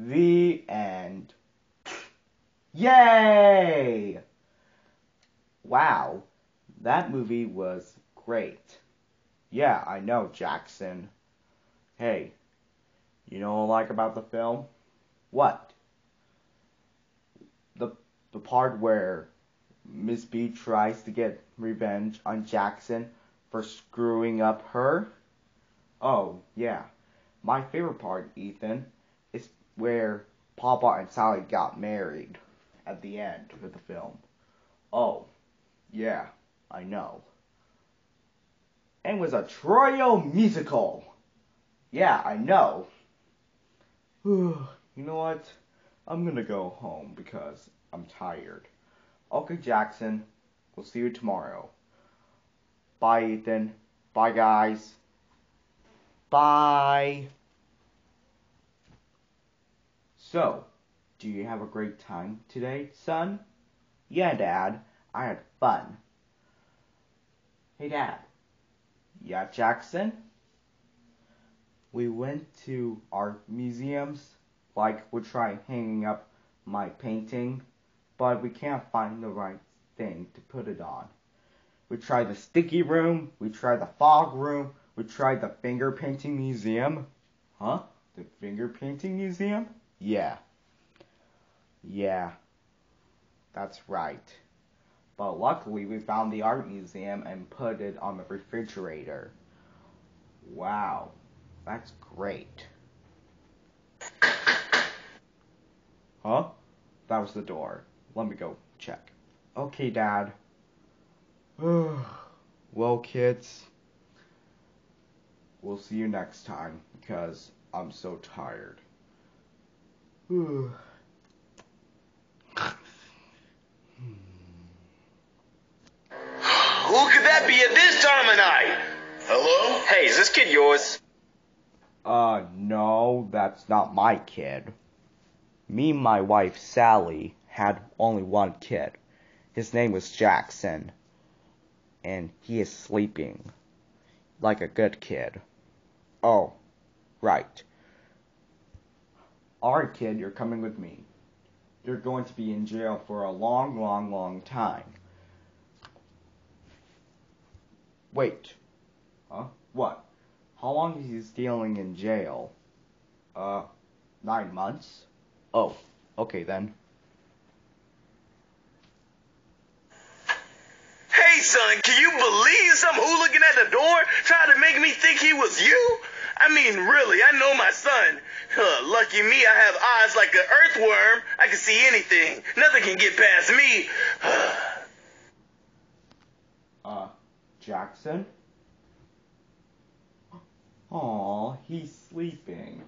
The end. Yay! Wow, that movie was great. Yeah, I know, Jaxson. Hey, you know what I like about the film? What? The the part where Miss B tries to get revenge on Jaxson for screwing up her? Oh, yeah. My favorite part, Ethan, where Papa and Sally got married at the end of the film. Oh, yeah, I know. And was a trio musical. Yeah, I know. you know what? I'm gonna go home because I'm tired. Okay, Jaxson. We'll see you tomorrow. Bye, Ethan. Bye, guys. Bye. So, do you have a great time today, son? Yeah, Dad. I had fun. Hey, Dad. Yeah, Jaxson? We went to art museums, like we tried hanging up my painting, but we can't find the right thing to put it on. We tried the sticky room, we tried the fog room, we tried the finger painting museum. Huh? The finger painting museum? Yeah. Yeah. That's right. But luckily we found the art museum and put it on the refrigerator. Wow. That's great. Huh? That was the door. Let me go check. Okay, Dad. well, kids, we'll see you next time because I'm so tired. Who could that be at this time of night? Hello? Hey, is this kid yours? Uh, no, that's not my kid. Me and my wife, Sally, had only one kid. His name was Jaxson and he is sleeping like a good kid. Oh, right. Alright, kid, you're coming with me. You're going to be in jail for a long, long, long time. Wait. Huh? What? How long is he stealing in jail? Uh, nine months? Oh, okay then. Hey son, can you believe some hooligan at the door tried to make me think he was you? I mean, really, I know my son. Uh, lucky me, I have eyes like an earthworm. I can see anything. Nothing can get past me. uh, Jaxson? Aw, he's sleeping.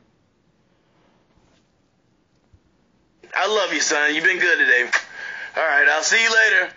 I love you, son. You've been good today. All right, I'll see you later.